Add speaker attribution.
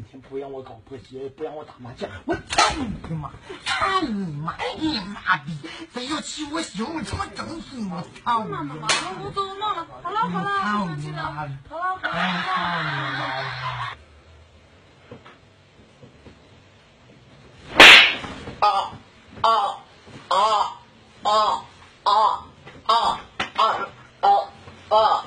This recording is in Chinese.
Speaker 1: 不让我搞破鞋不让我打麻将我操你妈操你妈你妈逼非要欺负我媳妇我他妈整死你我操你妈
Speaker 2: 好了好了好了好了
Speaker 1: 好
Speaker 2: 了好了。
Speaker 1: 啊啊
Speaker 2: 啊啊啊啊
Speaker 1: 啊啊啊啊